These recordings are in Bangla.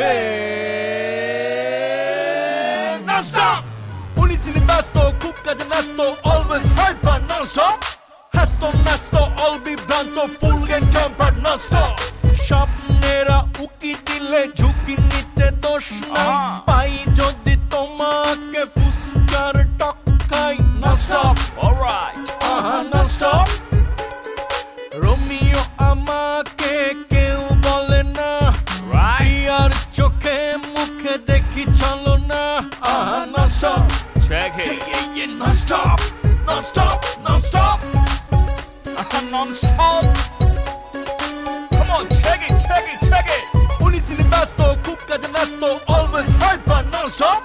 Hey, non-stop. তিনি ব্যস্ত খুব কাজে ব্যস্ত always hyper non-stop. হাসত নাস্ত all বিভ্রান্ত full game jumper non-stop. স্বপ্নেরা উকি দিলে ঝুঁকি নিতে দোষ নাই পাই যদি তোমাকে ফুসকার টকাই non-stop. Alright. আহা non-stop. Romeo non-stop. Check it. Yeah, yeah, non-stop, non-stop, non-stop, non-stop. Come on, check it, check it, check it. 우리 팀이 났어, 끝까지 났어, always hyper, non-stop.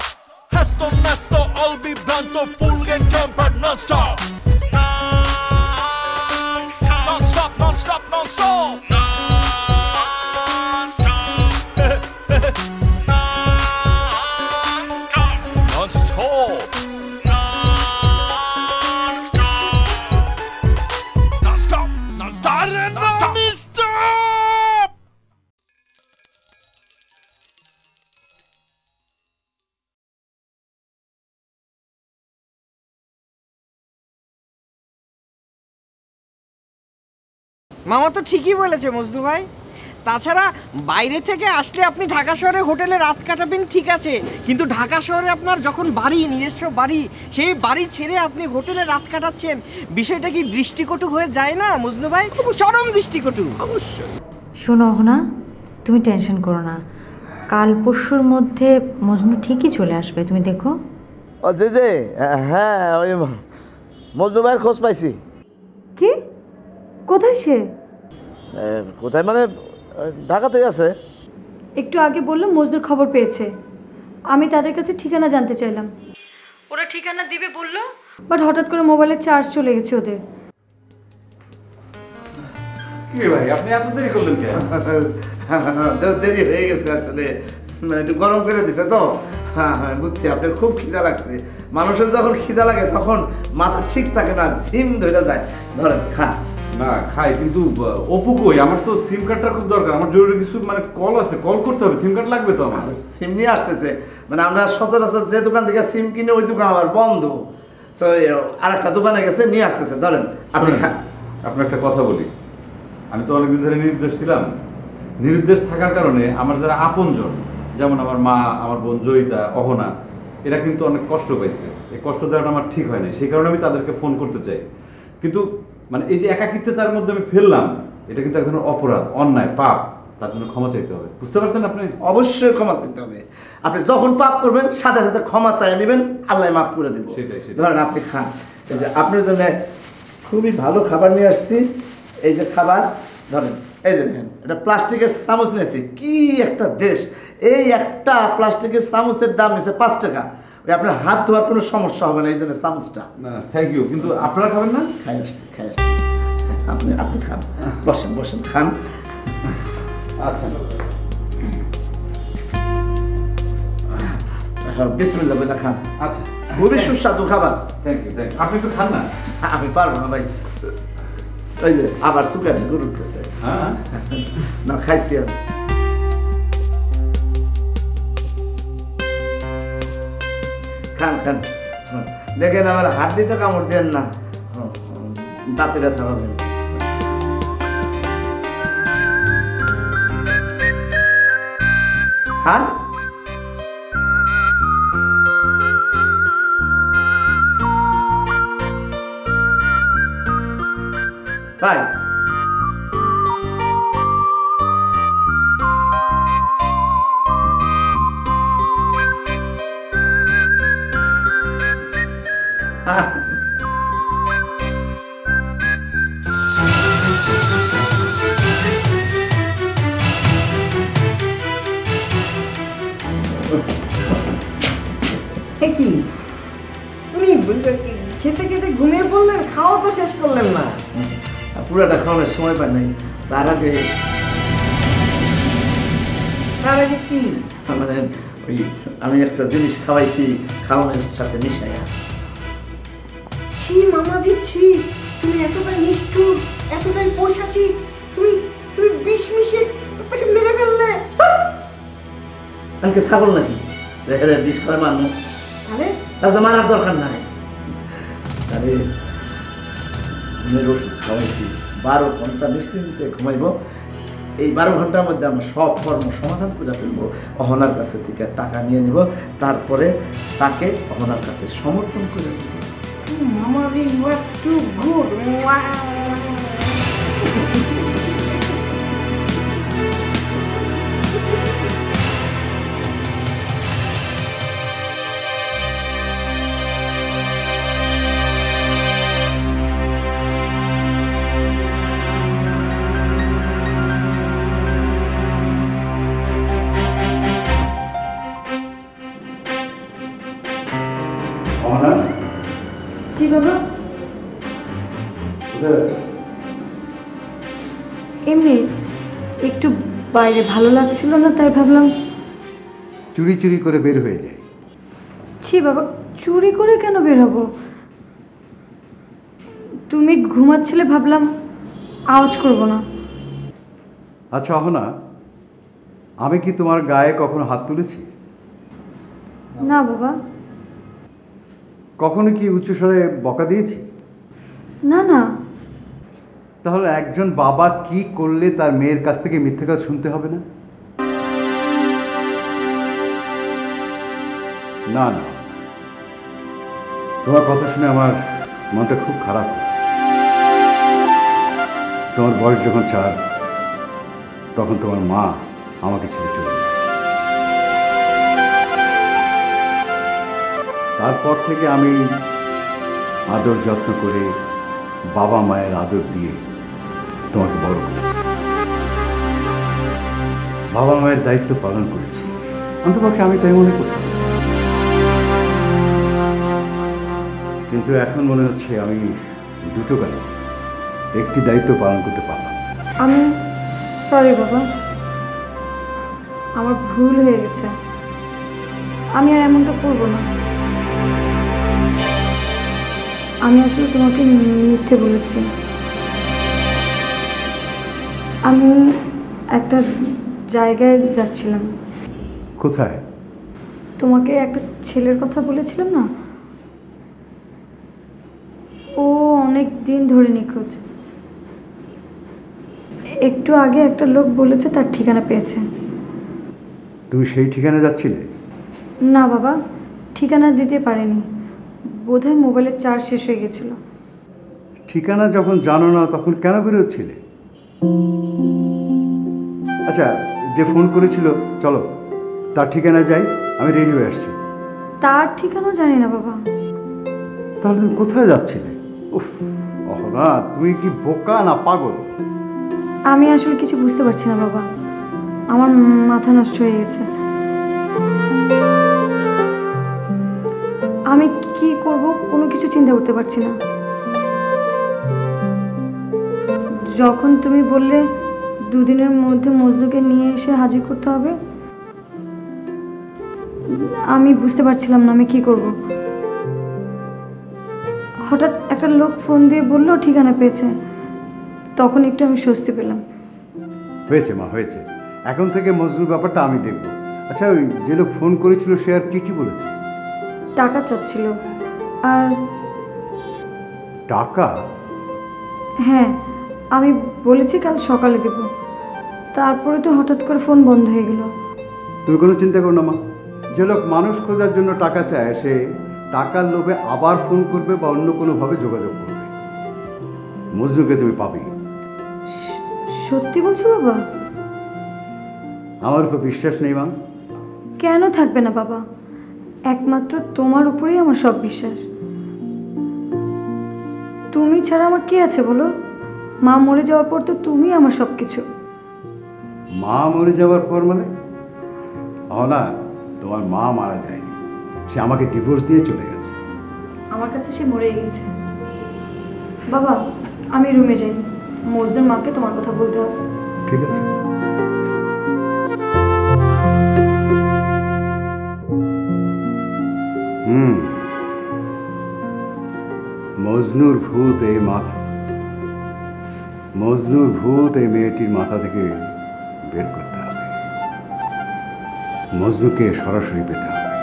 Hasto, nasto, all be blanto, full and jumper, non-stop. Non-stop, non-stop, non-stop. Non মামা তো ঠিকই বলেছে মজদু ভাই। তাছাড়া বাইরে থেকে আসলে আপনি ঢাকা শহরে হোটেলে রাত কাটাবেন ঠিক আছে। কিন্তু ঢাকা শহরে আপনার যখন বাড়ি নিজস্ব বাড়ি সেই বাড়ি ছেড়ে আপনি হোটেলে রাত কাটাচ্ছেন বিষয়টা কি দৃষ্টিকটু হয়ে যায় না মজনু ভাই? চরম দৃষ্টিকটু। শোনো অহনা তুমি টেনশন করো না। কাল পরশুর মধ্যে মজনু ঠিকই চলে আসবে তুমি দেখো। ও যে যে হ্যাঁ ওই মজনু ভাইয়ের খোঁজ পাইছি। কি? কোথায় সে? কোথায় মানে ঢাকাতেই আছে। একটু আগে বলল মজদুর খবর পেয়েছে। আমি তাদের কাছে ঠিকানা জানতে চাইলাম। ওরা ঠিকানা দিবে বলল? বাট হঠাৎ করে মোবাইলের চার্জ চলে গেছে ওদের। কি ভাই আপনি এত দেরি করলেন কেন? দেরি হয়ে গেছে আসলে। মানে একটু গরম করে দিছে তো। হ্যাঁ হ্যাঁ বুঝছি আপনার খুব খিদা লাগছে। মানুষের যখন খিদা লাগে তখন মাথা ঠিক থাকে না ঝিম ধরে যায়। ধরেন খান। না খাই কিন্তু অপু কই? আমার তো সিম কার্ডটা খুব দরকার। আমার জরুরি কিছু মানে কল আছে কল করতে হবে। সিম কার্ড লাগবে তো আমার? সিম নিয়ে আসতেছে। মানে আমরা সচরাচর যে দোকান থেকে সিম কিনে ওই দোকান আবার বন্ধ। তো আর একটা দোকানে গেছে নিয়ে আসতেছে। ধরেন আপনি আপনার একটা কথা বলি। আমি তো অনেকদিন ধরে নিরুদ্দেশ ছিলাম। নিরুদ্দেশ থাকার কারণে আমার যারা আপনজন যেমন আমার মা আমার বোন জয়িতা অহনা এরা কিন্তু অনেক কষ্ট পাইছে। এই কষ্ট দেওয়াটা আমার ঠিক হয় না সেই কারণে আমি তাদেরকে ফোন করতে চাই। কিন্তু মানে এই যে একাকিত্বে তার মধ্যে আমি ফেললাম এটা কিন্তু এক ধরনের অপরাধ অন্যায় পাপ তার জন্য ক্ষমা চাইতে হবে। বুঝতে পারছেন আপনি? অবশ্যই ক্ষমা চাইতে হবে। আপনি যখন পাপ করবেন সাথে সাথে ক্ষমা চাই নেবেন আল্লাহ মাফ করে দেবো। সেটাই, সেটাই। ধরেন আপনি খান। এই যে আপনার জন্য খুবই ভালো খাবার নিয়ে আসছি। এই যে খাবার ধরেন এই যে দেখেন এটা প্লাস্টিকের চামচ নিয়েছি কি একটা দেশ। এই একটা প্লাস্টিকের চামচের দাম নিয়েছে পাঁচ টাকা। ওই আপনার হাত ধোয়ার কোনো সমস্যা হবে না এই জন্য চামচটা। না থ্যাংক ইউ কিন্তু আপনারা খাবেন না? খাই আসছি খাই আসছি। আপনি আপনি খান। বসেন বসেন খান। আচ্ছা। হ্যাঁ বিসমিল্লা বলে খান। আচ্ছা। খুবই সুস্বাদু খাবার। থ্যাংক ইউ থ্যাংক আপনি একটু খান না? আমি পারব না ভাই। ওই যে আবার সুগার ঢেকুর উঠতেছে। হ্যাঁ। না খাইছি আমি। খান খান। দেখেন আমার হাড্ডিতে কামড় দেন না। দাঁতে ব্যথা হবে। খান ভাই কি? তুমি খেতে খেতে ঘুমিয়ে পড়লেন খাওয়া তো শেষ করলেন না। পুরাটা খাওয়ানোর সময় নাই। তার কি? মানে ওই আমি একটা জিনিস খাওয়াইছি খাওয়ানোর সাথে মিশাইয়া। ছি মামাজি ছি তুমি এতটাই নিষ্ঠুর এতটাই পয়সাচি তুমি তুমি বিষ মিশিয়ে তাকে মেরে ফেললে। আমি কি ছাগল নাকি? দেখা যায় বিষ খাওয়ার মানুষ। তাহলে তাহলে মারার দরকার নাই। আরে ঘুমের ওষুধ খাওয়াইছি। বারো ঘণ্টা নিশ্চিন্তে ঘুমাইব। এই বারো ঘণ্টার মধ্যে আমরা সব কর্ম সমাধান করে ফেলব। অহনার কাছে থেকে টাকা নিয়ে নিব। তারপরে তাকে অহনার কাছে সমর্পণ করে দেব মামাজি ইউ আর টু গুড এমনি একটু বাইরে ভালো লাগছিল না তাই ভাবলাম। চুরি চুরি করে বের হয়ে যায় ছি বাবা চুরি করে কেন বের হব? তুমি ঘুমাচ্ছিলে ভাবলাম আওয়াজ করব না। আচ্ছা অহনা আমি কি তোমার গায়ে কখনো হাত তুলেছি? না বাবা। কখনো কি উচ্চস্বরে বকা দিয়েছি? না না। তাহলে একজন বাবা কি করলে তার মেয়ের কাছ থেকে মিথ্যে কাজ শুনতে হবে না? না না। তোমার কথা শুনে আমার মনটা খুব খারাপ। তোমার বয়স যখন চার তখন তোমার মা আমাকে ছেড়ে চলে তারপর থেকে আমি আদর যত্ন করে বাবা মায়ের আদর দিয়ে তোমাকে বড় করেছি। বাবা মায়ের দায়িত্ব পালন করেছি। অন্তপক্ষে আমি তাই মনে করি কিন্তু এখন মনে হচ্ছে আমি দুটো কেন একটি দায়িত্ব পালন করতে পারলাম আমি সরি বাবা। আমার ভুল হয়ে গেছে। আমি আর এমনটা করব না। আমি আসলে তোমাকে মিথ্যে বলেছি। আমি একটা জায়গায় যাচ্ছিলাম। কোথায়? তোমাকে একটা ছেলের কথা বলেছিলাম না? ও অনেক দিন ধরে নিখোঁজ। একটু আগে একটা লোক বলেছে তার ঠিকানা পেয়েছে। তুমি সেই ঠিকানা যাচ্ছিলে? না বাবা ঠিকানা দিতে পারেনি। বোধহয় মোবাইলের চার্জ শেষ হয়ে গেছিল। ঠিকানা যখন জানো না তখন কেন বেরোচ্ছিলে? আচ্ছা যে ফোন করেছিল চলো তার ঠিকানা যাই আমি রেডি হয়ে আসছি। তার ঠিকানা জানি না বাবা। তাহলে তুমি কোথায় যাচ্ছিলে? উফ অহনা তুমি কি বোকা না পাগল? আমি আসলে কিছু বুঝতে পারছি না বাবা। আমার মাথা নষ্ট হয়ে গেছে। আমি কি করব কোনো কিছু চিন্তা করতে পারছি না। যখন তুমি বললে দুদিনের মধ্যে মজদুকে নিয়ে এসে হাজির করতে হবে আমি বুঝতে পারছিলাম না আমি কি করব। হঠাৎ একটা লোক ফোন দিয়ে বলল ঠিকানা পেয়েছে তখন একটু আমি স্বস্তি পেলাম। হয়েছে মা হয়েছে। এখন থেকে মজদুর ব্যাপারটা আমি দেখব। আচ্ছা ওই যে লোক ফোন করেছিল সে আর কি কি বলেছে? টাকা চাচ্ছিল। আর টাকা? হ্যাঁ আমি বলেছি কাল সকালে দেব। তারপরে তো হঠাৎ করে ফোন বন্ধ হয়ে গেল। তুমি কোনো চিন্তা করো না মা। যে লোক মানুষ খোঁজার জন্য টাকা চায় সে টাকার লোভে আবার ফোন করবে বা অন্য কোনোভাবে যোগাযোগ করবে। মজনুকে তুমি পাবে। সত্যি বলছো বাবা? আমার উপর বিশ্বাস নেই মা। কেন থাকবে না বাবা? একমাত্র তোমার উপরেই আমার সব বিশ্বাস। তুমি ছাড়া আমার কে আছে বলো? মা মরে যাওয়ার পর তো তুমি আমার সব কিছু মা মরে যাওয়ার পর মানে? না তোমার মা মারা যায়নি। সে আমাকে ডিভোর্স দিয়ে চলে গেছে। আমার কাছে সে মরেই গেছে। বাবা আমি রুমে যাই। মজদুর মাকে তোমার কথা বলতে হবে। ঠিক আছে। মজনুর ভূত এই মাথা। মজনুর ভূত এই মেয়েটির মাথা থেকে বের করতে হবে। মজনুকে সরাসরি পেতে হবে।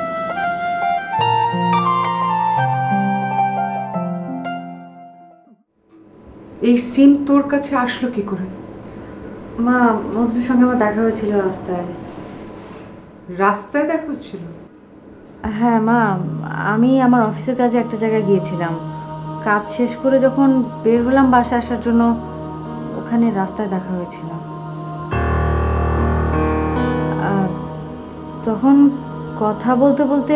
এই সিম তোর কাছে আসলো কি করে? মা মজনুর সঙ্গে আমার দেখা হয়েছিল রাস্তায়। রাস্তায় দেখা হচ্ছিল? হ্যাঁ মা আমি আমার অফিসের কাজে একটা জায়গায় গিয়েছিলাম। কাজ শেষ করে যখন বের হলাম বাসা আসার জন্য ওখানে রাস্তায় দেখা হয়েছিল। তখন কথা বলতে বলতে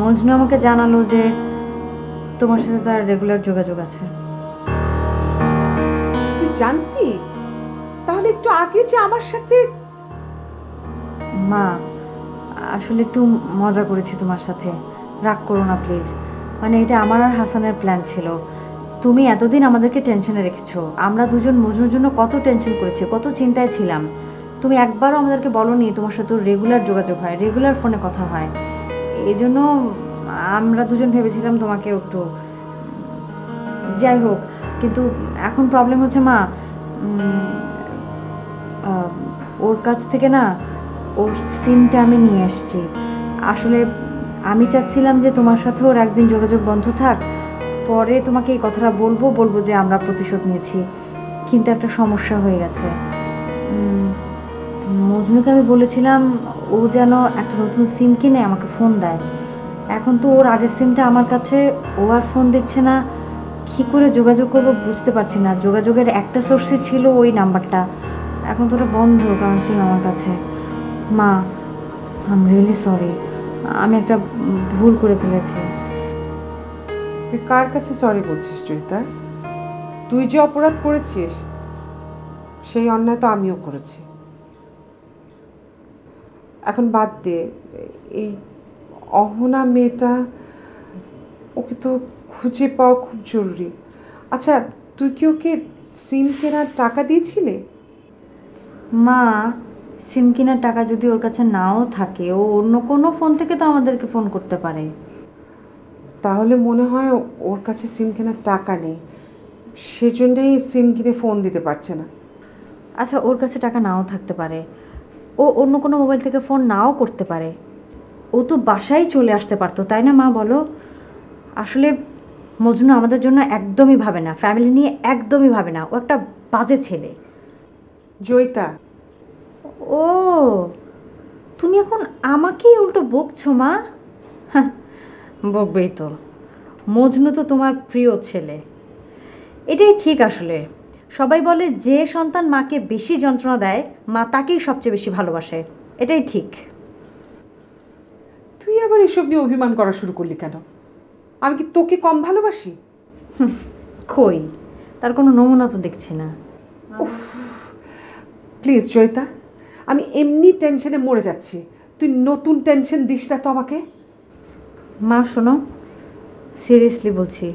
মজনু আমাকে জানালো যে তোমার সাথে তার রেগুলার যোগাযোগ আছে। তুই জানতি? তাহলে একটু আগে যে আমার সাথে মা আসলে একটু মজা করেছি তোমার সাথে। রাগ করো না প্লিজ মানে এটা আমার আর হাসানের প্ল্যান ছিল। তুমি এতদিন আমাদেরকে টেনশনে রেখেছো। আমরা দুজন মজুর জন্য কত টেনশন করেছি, কত চিন্তায় ছিলাম। তুমি একবারও আমাদেরকে বলনি তোমার সাথে রেগুলার যোগাযোগ হয় রেগুলার ফোনে কথা হয়। এই জন্য আমরা দুজন ভেবেছিলাম তোমাকে একটু যাই হোক, কিন্তু এখন প্রবলেম হচ্ছে মা ওর কাছ থেকে না ওর সিমটা আমি নিয়ে এসেছি। আসলে আমি চাচ্ছিলাম যে তোমার সাথে ওর একদিন যোগাযোগ বন্ধ থাক, পরে তোমাকে এই কথাটা বলব বলব যে আমরা প্রতিশোধ নিয়েছি। কিন্তু একটা সমস্যা হয়ে গেছে। মজনুকে আমি বলেছিলাম, ও যেন একটা নতুন সিম কিনে আমাকে ফোন দেয়। এখন তো ওর আগের সিমটা আমার কাছে, ও আর ফোন দিচ্ছে না। কী করে যোগাযোগ করব বুঝতে পারছি না। যোগাযোগের একটা সোর্সে ছিল ওই নাম্বারটা। এখন তো ওটা বন্ধ, কারণ সিম আমার কাছে। মা আম রিয়েলি সরি আমি একটা ভুল করে ফেলেছি। তুই কার কাছে সরি বলছিস চরিতা? তুই যে অপরাধ করেছিস সেই অন্যায় তো আমিও করেছি। এখন বাদ দে এই অহনা মেয়েটা ওকে তো খুঁজে পাওয়া খুব জরুরি। আচ্ছা তুই কি ওকে সিম কেনার টাকা দিয়েছিলে? মা সিম কেনার টাকা যদি ওর কাছে নাও থাকে ও অন্য কোনো ফোন থেকে তো আমাদেরকে ফোন করতে পারে। তাহলে মনে হয় ওর কাছে সিম কেনার টাকা নেই। সেজন্যই সিম কিনে ফোন দিতে পারছে না। আচ্ছা ওর কাছে টাকা নাও থাকতে পারে। ও অন্য কোনো মোবাইল থেকে ফোন নাও করতে পারে। ও তো বাসায় চলে আসতে পারতো তাই না মা বলো? আসলে মজনু আমাদের জন্য একদমই ভাবে না ফ্যামিলি নিয়ে একদমই ভাবে না। ও একটা বাজে ছেলে। জয়িতা ও তুমি এখন আমাকেই উল্টো বকছো মা? বকবেই তো। মজনু তো তোমার প্রিয় ছেলে। এটাই ঠিক আসলে। সবাই বলে যে সন্তান মাকে বেশি যন্ত্রণা দেয় মা তাকেই সবচেয়ে বেশি ভালোবাসে। এটাই ঠিক। তুই আবার এসব নিয়ে অভিমান করা শুরু করলি কেন? আমি কি তোকে কম ভালোবাসি? কই? তার কোনো নমুনা তো দেখছি না। প্লিজ জয়িতা আমি এমনি টেনশনে মরে যাচ্ছি। তুই নতুন টেনশন দিস না তো আমাকে। মা, শোনো সিরিয়াসলি বলছি,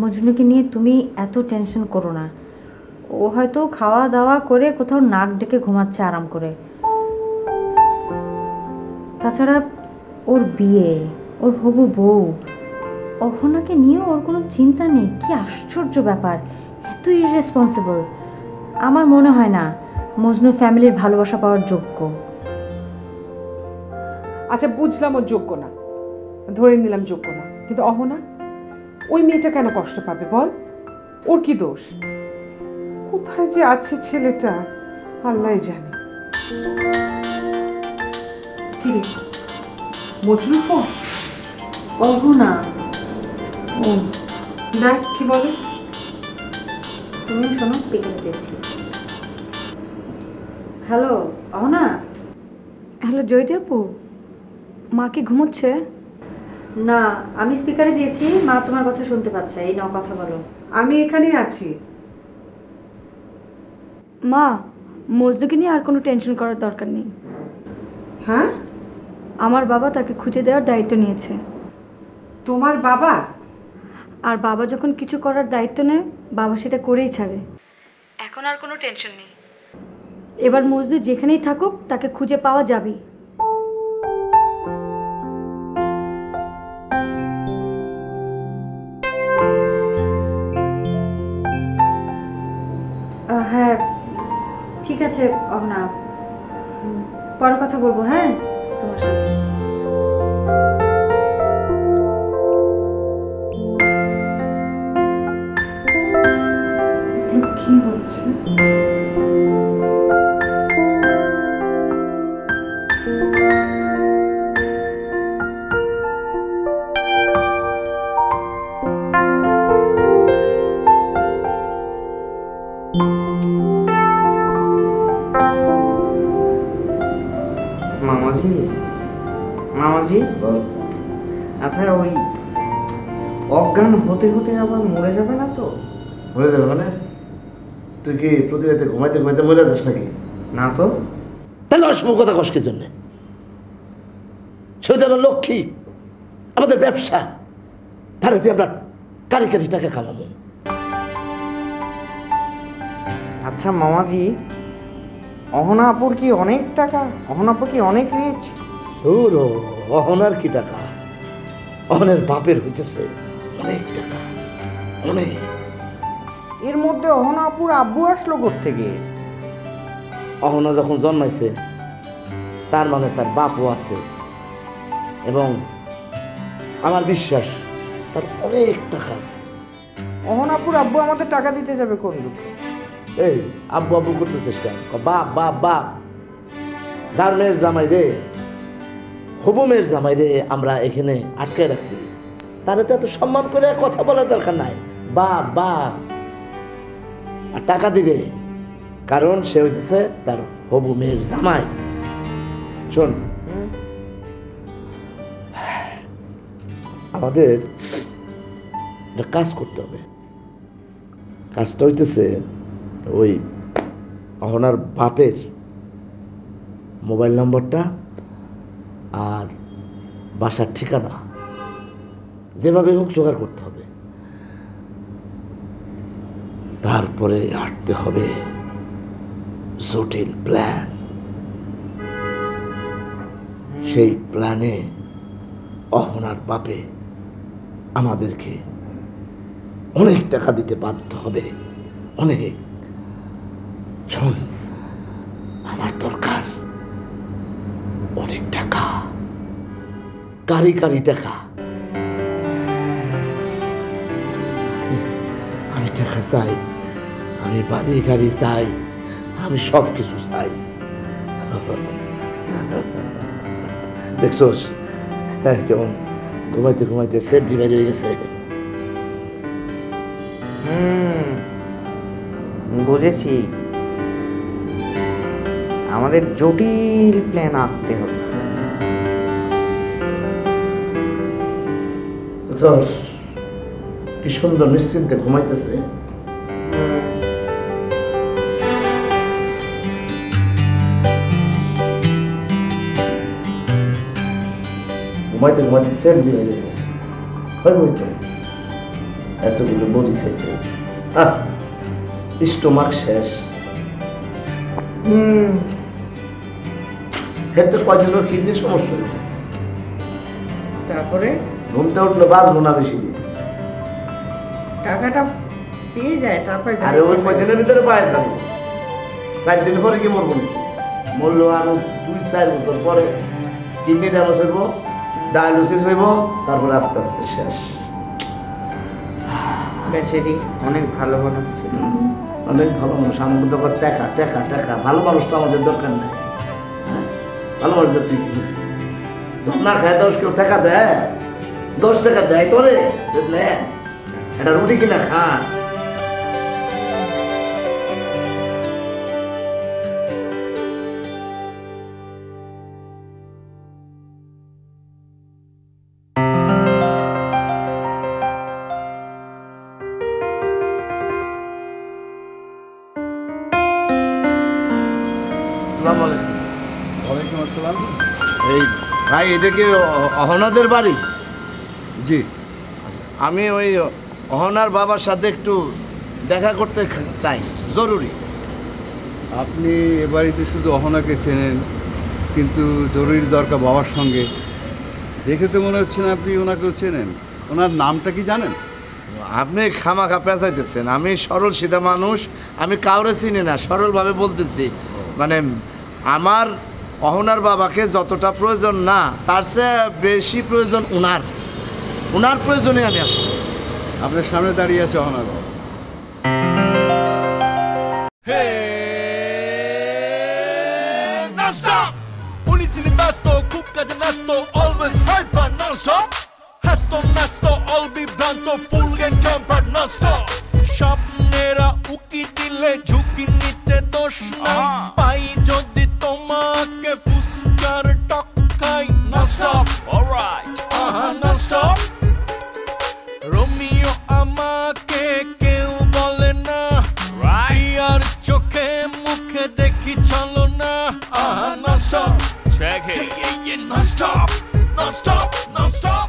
মজনুকে নিয়ে তুমি এত টেনশন করো না। ও হয়তো খাওয়া দাওয়া করে কোথাও নাক ডেকে ঘুমাচ্ছে আরাম করে। তাছাড়া ওর বিয়ে, ওর হবু বউ, অহনাকে নিয়েও ওর কোনো চিন্তা নেই। কি আশ্চর্য ব্যাপার এত ইরেসপন্সিবল আমার মনে হয় না মজনু ফ্যামিলির ভালোবাসা পাওয়ার যোগ্য। আচ্ছা বুঝলাম ওর যোগ্য না। ধরে নিলাম যোগ্য না। কিন্তু অহনা ওই মেয়েটা কেন কষ্ট পাবে বল? ওর কি দোষ? কোথায় যে আছে ছেলেটা আল্লাহ জানে। কিরে মজরুর ফোন? অহনা? ও দেখ কি বলে। তুমি শোনো স্পিকারে দিচ্ছি হ্যালো অহনা। হ্যালো জয়িতা আপু। মা কি ঘুমোচ্ছে? না আমি স্পিকারে দিয়েছি মা তোমার কথা শুনতে পাচ্ছে এই নাও কথা বলো। আমি এখানেই আছি। মা মজনুকে নিয়ে আর কোনো টেনশন করার দরকার নেই। হ্যাঁ? আমার বাবা তাকে খুঁজে দেওয়ার দায়িত্ব নিয়েছে। তোমার বাবা? আর বাবা যখন কিছু করার দায়িত্ব নেয় বাবা সেটা করেই ছাড়ে। এখন আর কোনো টেনশন নেই। এবার মজদুর যেখানেই থাকুক তাকে খুঁজে পাওয়া যাবে। হ্যাঁ ঠিক আছে অহনা পরে কথা বলব হ্যাঁ? তোমার সাথে। কি হচ্ছে? হতে হতে আবার মরে যাবে না তো? মরে যাবে মানে? তুই কি প্রতি রাতে ঘুমাইতে ঘুমাইতে মরে যাস নাকি? না তো। তাহলে অশুভ কথা কষ্টের জন্য? সেটা হলো লক্ষ্মী আমাদের ব্যবসা তাহলে তুই আমরা কারি কারি টাকা কামাবো আচ্ছা মামাজি অহনাপুর কি অনেক টাকা? অহনাপুর কি অনেক রিচ তোর অহনার কি টাকা? অহনের বাপের হইতেছে। অনেক টাকা অনেক। এর মধ্যে অহনাপুর আব্বু আসলো থেকে অহনা যখন জন্মাইছে তার মানে তার বাপও আছে। এবং আমার বিশ্বাস তার অনেক টাকা আছে। অহনাপুর আব্বু আমাদের টাকা দিতে যাবে কোন দুঃখে? এই আব্বু আব্বু করতেছিস কেন? ক বাপ বাপ বাপ। যার মেয়ের জামাই রে হবু মেয়ের জামাই রে আমরা এখানে আটকে রাখছি। তারে তো এত সম্মান করে কথা বলার দরকার নাই। বা বা। আর টাকা দিবে। কারণ সে হইতেছে তার হবু মেয়ের জামাই। শোন। আমাদের একটা কাজ করতে হবে। কাজটা হইতেছে ওই অহনার বাপের মোবাইল নম্বরটা আর বাসার ঠিকানা। যেভাবে হোক জোগাড় করতে হবে। তারপরে আটতে হবে। জটিল প্ল্যান। সেই প্ল্যানে অহনার বাপে আমাদেরকে অনেক টাকা দিতে বাধ্য হবে। অনেক। শোন, আমার দরকার অনেক টাকা। কারি কারি টাকা। টাকা চাই। আমি বাড়ি গাড়ি চাই আমি সব কিছু চাই। দেখছোস কেমন ঘুমাইতে ঘুমাইতে সেফটি বাইরে হয়ে গেছে। বুঝেছি। আমাদের জটিল প্ল্যান আঁকতে হবে। বুঝছস কি সুন্দর নিশ্চিন্তে ঘুমাইতেছে। ঘুমাইতে ঘুমাইতে সেম হয়ে গেছে হয় বই তো। এতগুলো বড়ি খাইছে। আহ স্টোমাক শেষ। হুম। হেতে কয়জনের কিডনি সমস্যা তারপরে? ঘুমতে উঠলে বাঁচবো না বেশি দিন। টাকাটা পেয়ে যায় তারপরে আরে ওই কয়দিনের ভিতরে পায়ে যাব চার দিন পরে কি মরবো? মরলো আরও দুই চার বছর পরে। কিডনি ড্যামেজ হইব ডায়ালিসিস হইব তারপরে আস্তে আস্তে শেষ। বেচারি অনেক ভালো মানুষ অনেক ভালো মানুষ। আমাদের দরকার টাকা টাকা টাকা। ভালো মানুষ তো আমাদের দরকার নেই। হ্যাঁ? ভালো মানুষ তুই না খায় দশ কেউ টাকা দেয়। দশ টাকা দেয় তোরে বুঝলে একটা রুটি কিনা খা। আসসালামু আলাইকুম। ওয়ালাইকুম আসসালাম। এই ভাই এটা কি অহনাদের বাড়ি? জি। আমি ওই অহনার বাবার সাথে একটু দেখা করতে চাই জরুরি। আপনি এ বাড়িতে শুধু অহনাকে চেনেন কিন্তু জরুরি দরকার বাবার সঙ্গে। দেখে তো মনে হচ্ছে না আপনি ওনাকেও চেনেন। ওনার নামটা কি জানেন? আপনি খামাখা পেঁচাইতেছেন আমি সরল সিধা মানুষ আমি কাউরে চিনি না সরলভাবে বলতেছি। মানে আমার অহনার বাবাকে যতটা প্রয়োজন না তার চেয়ে বেশি প্রয়োজন উনার। উনার প্রয়োজনে আমি আসছি আপনার সামনে দাঁড়িয়ে আছে অহনাগ Stop! দেখি চলো না আহা non-stop. Check Hey, it. yeah, yeah, non-stop, non-stop, non-stop.